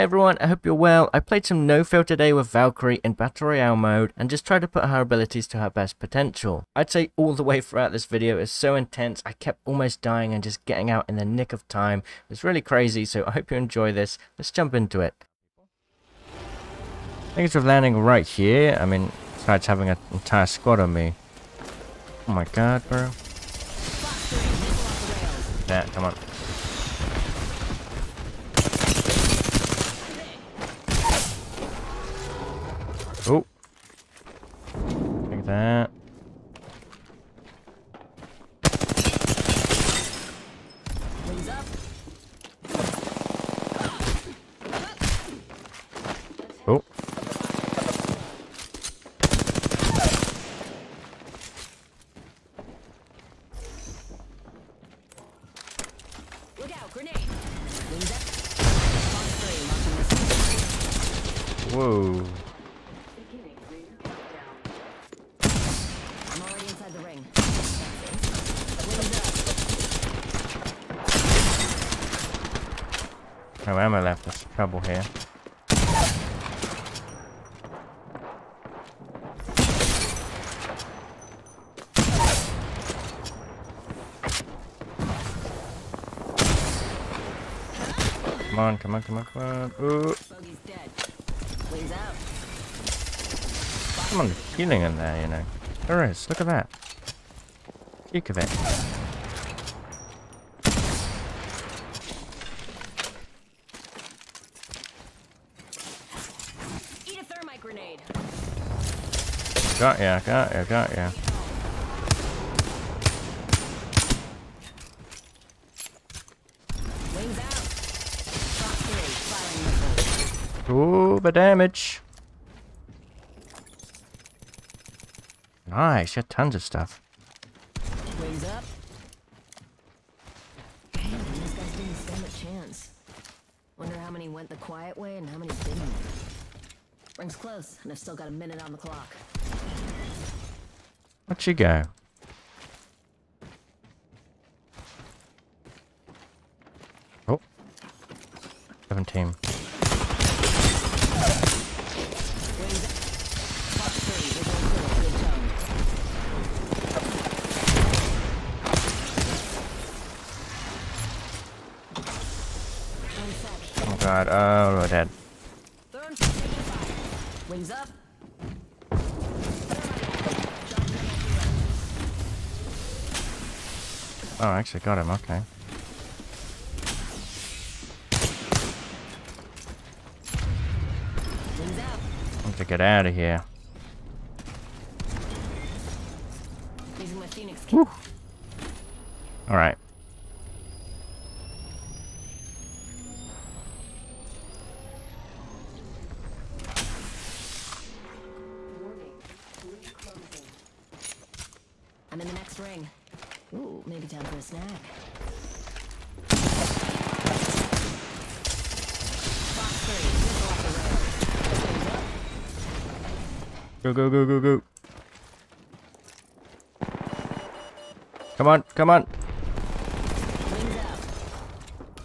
Hey everyone, I hope you're well. I played some no fill today with Valkyrie in Battle Royale mode and just tried to put her abilities to her best potential. I'd say all the way throughout this video is so intense, I kept almost dying and just getting out in the nick of time. It was really crazy, so I hope you enjoy this. Let's jump into it. Thanks for landing right here. I mean, besides having an entire squad on me. Oh my god, bro. That, come on. Oh. Take that. Oh. Look out, grenade! Wings up. Fox three, launching missile. Whoa. I'm already inside the ring. Wings up. No ammo trouble here. Come on, come on, come on, come on. Ooh, come on, healing in there, you know. There is. Look at that. Peek of it. Got ya, got ya, got ya. Ooh, the damage. Nice, you tons of stuff. Went the quiet way and how many didn't. Ring's close, and I've still got a minute on the clock. Where'd she go? Oh. 17. Wings up. Fox three, visual clear, good tone. One sec. Oh god, oh, we're dead. Wings up. Oh, I actually got him, okay. I have to get out of here. Using my Phoenix kit. Alright. I'm in the next ring. Ooh, maybe time for a snack. Fox three, missile off the rails. Wings up. Go, go, go, go, go. Come on, come on.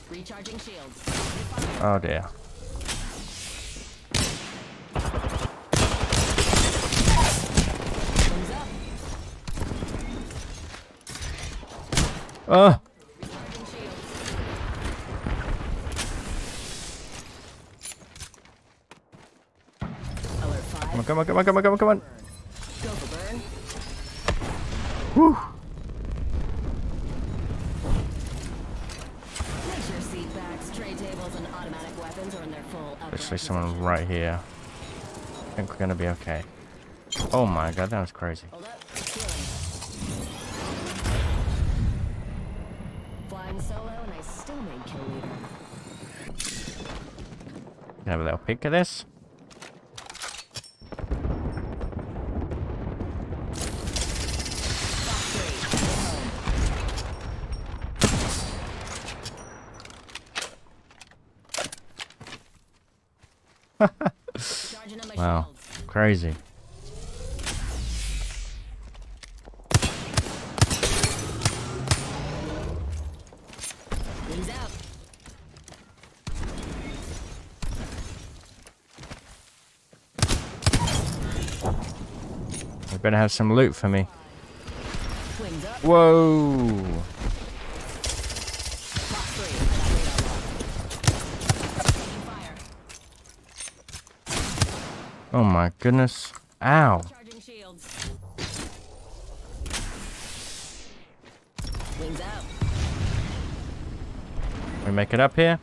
Recharging shields. Oh dear. Wings up. Oh! Recharging shields. Alert five. Come on, come on, come on, come on, come on, come on. Go for burn. Whew. Make sure seat backs, tray tables, and automatic weapons are in their full upright There's someone right here. I think we're gonna be okay. Oh my god, that was crazy. Hold up. Healing. Flying solo, and I still made kill leader. Can I have a little peek at this? crazy. Better have some loot for me. Whoa! Oh my goodness. Ow. Charging shields. Wings out. Can we make it up here?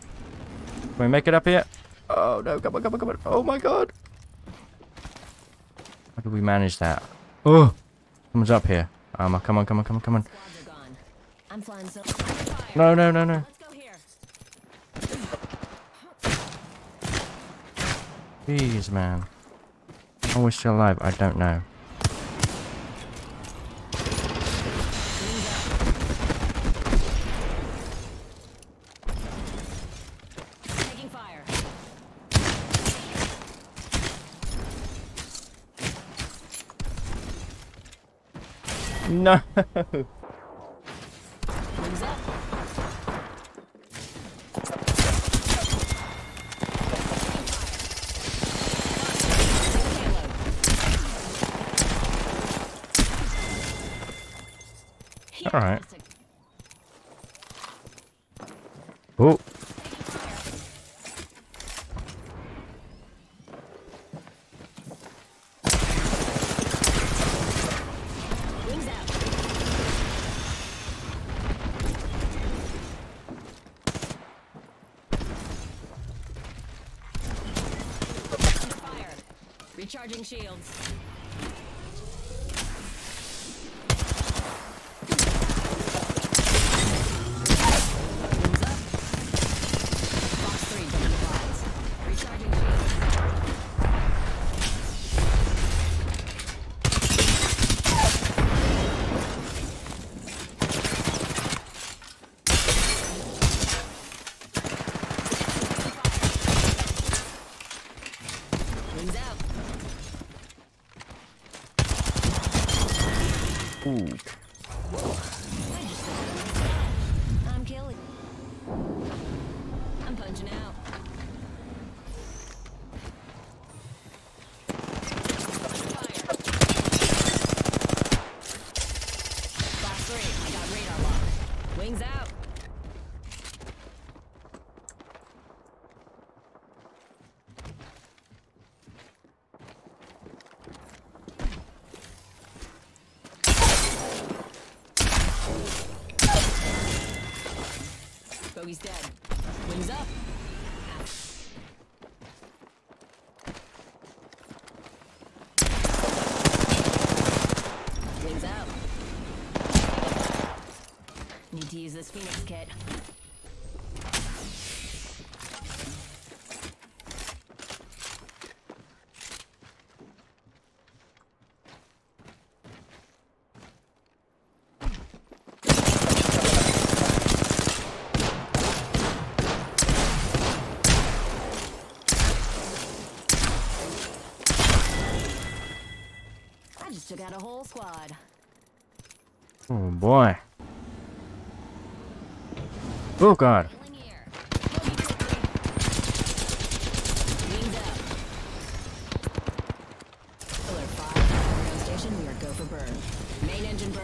Can we make it up here? Oh no, come on, come on, come on. Oh my god. How do we manage that? Oh! Someone's up here. Um, come on, come on, come on, come on. Squads are gone. I'm flying so. Fire. No, no, no, no. Let's go here. Jeez, man. Are we still alive? I don't know. Wings out. Taking fire. No! Wings up. Alright. Oh, Wings out. Fire. Recharging shields. Punching out. Fire. Fox three. I got radar locked. Wings out. Bogey's dead. Wings up. Wings out. Need to use this Phoenix kit. I just took out a whole squad. Oh boy. Oh god. Killing ear. Bogey quickly. Wings out. Alert 5, cargo station, we are go for burn. Main engine burn.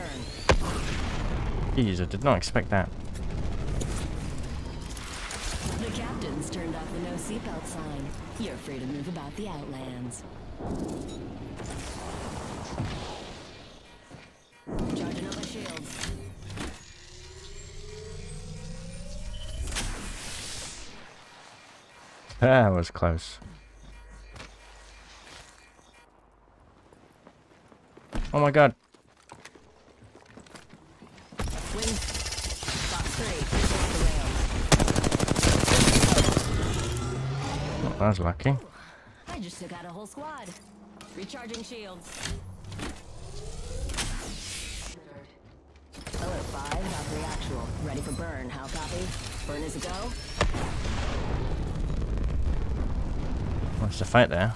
Jeez, I did not expect that. The captain's turned off the no seatbelt sign. You're free to move about the outlands. That was close. Oh my god. Oh, that was lucky. I just took out a whole squad. Recharging shields. Alert 5, Valkyrie actual. Ready for burn. How copy? Burn is a go. Wants to fight there.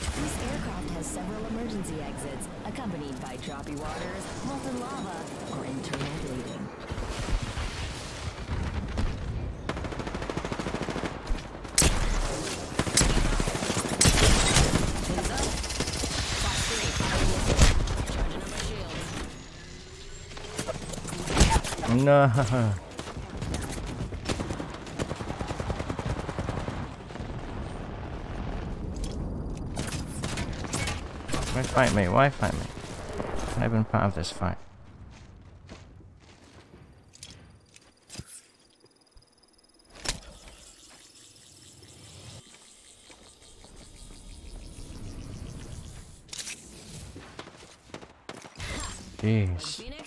This aircraft has several emergency exits, accompanied by choppy waters, molten lava, or internal bleeding. No. Why fight me? Why fight me? I've been part of this fight. Jeez.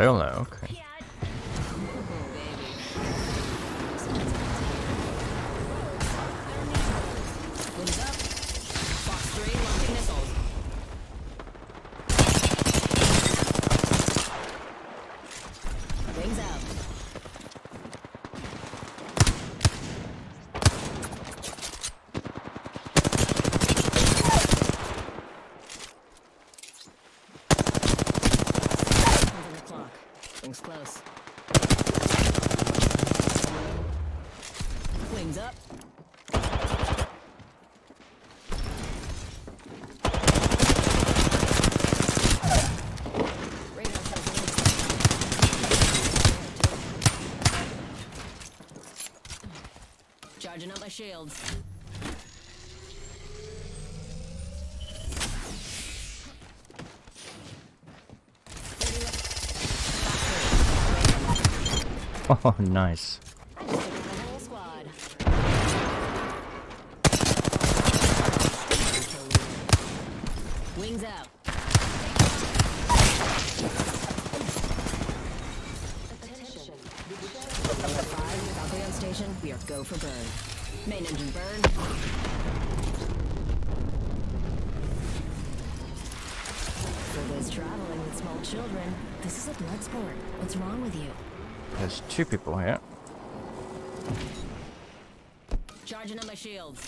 Oh, Solo, okay. Wings up. Fox 3 launching missiles. Wings out. Hands on the clock. Wings close. Wings up. Radar shows wings. Charging up my shields. Oh, nice. Wings out. Number five, Valkyrie on station. We are go for burn. Main engine burn. For those traveling with small children, this is a blood sport. What's wrong with you? There's two people here. Charging up my shields.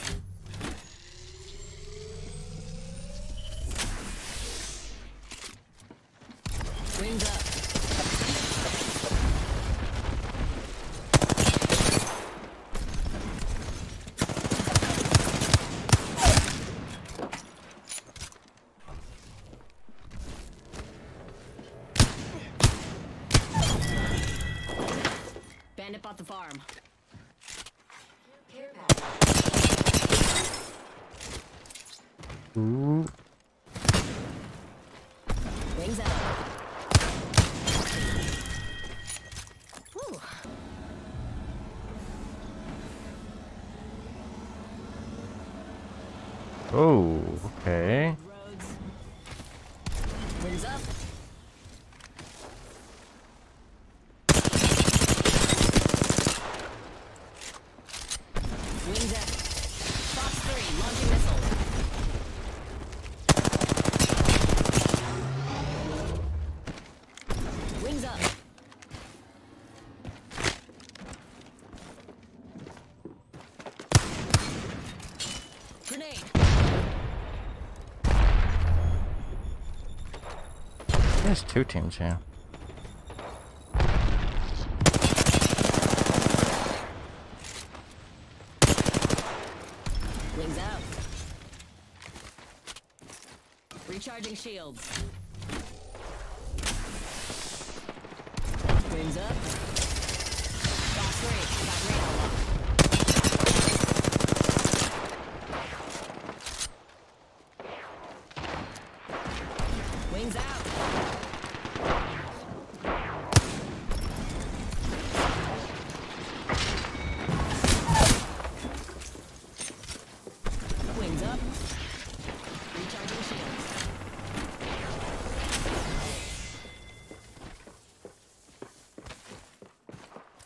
Oh, okay. Roads. Wings up. Wings out. Fox 3, launching missiles. Wings up. Grenade. There's two teams here. Wings out. Recharging shields. Wings up. Fox 3, got radar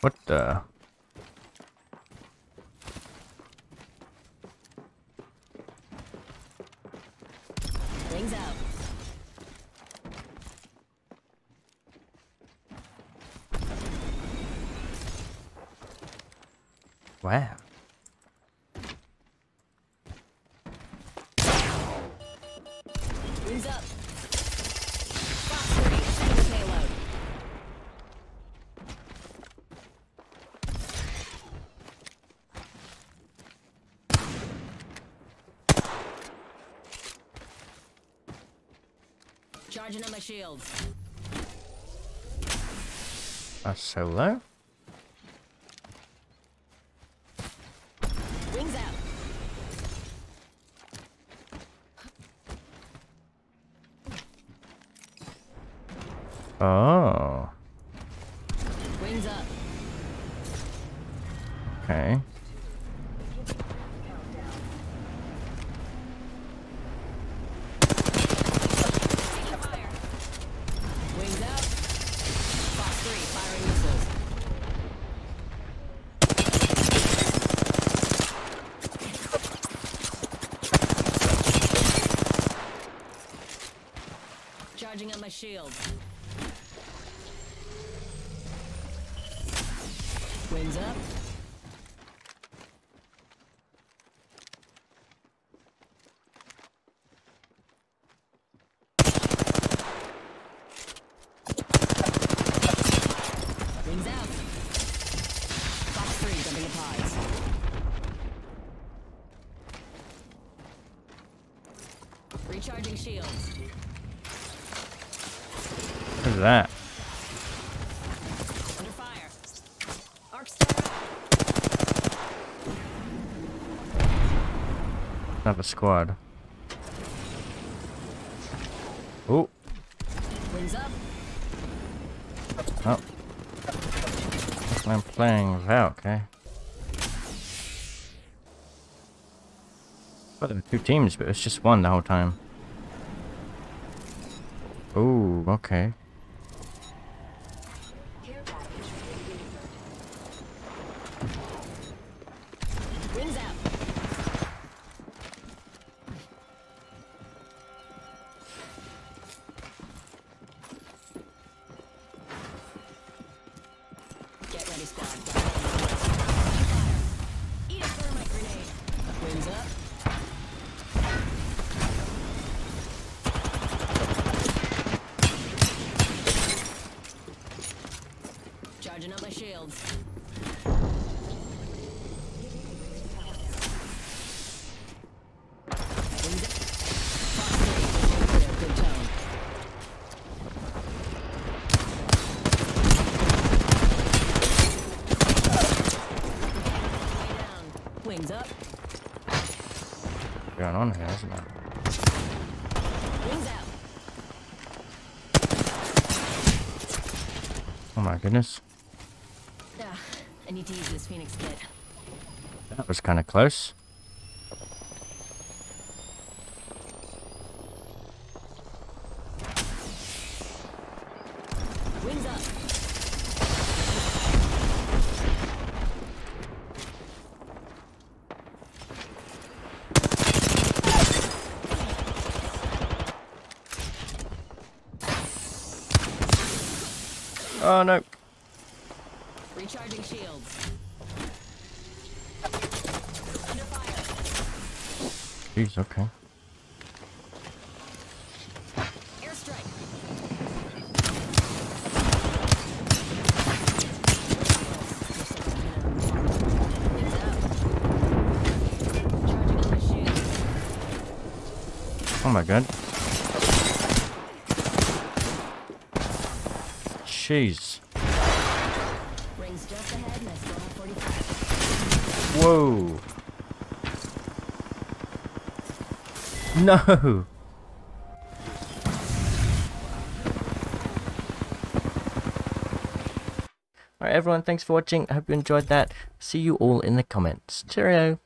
What the? Out. Wow. Charging on my shields. A solo? Wings out. Oh. Wings up. Okay. Wings out. Fox 3, firing missiles. Charging on my shield. Wings up. Wings out. Fox 3, jumping the pods. Recharging shields. What's that? Under fire. Arc. Another squad. Oh. Wings up. Oh. I'm playing without, okay. Well, there were two teams, but it's just one the whole time. Oh, okay. Charging up my shields. Wings up. Fox three, clear, good tone. Way down. Wings up. What's going on here, isn't it? Wings out. Oh my goodness. This Phoenix kit. That was kind of close. Wings up. Oh no. Recharging shields. Under fire. Jeez, okay. Airstrike. Wings up. Charging on my shield. Oh my god. Jeez. Rings just ahead and I still have 45. Whoa. No. Alright everyone, thanks for watching. I hope you enjoyed that. See you all in the comments. Cheerio.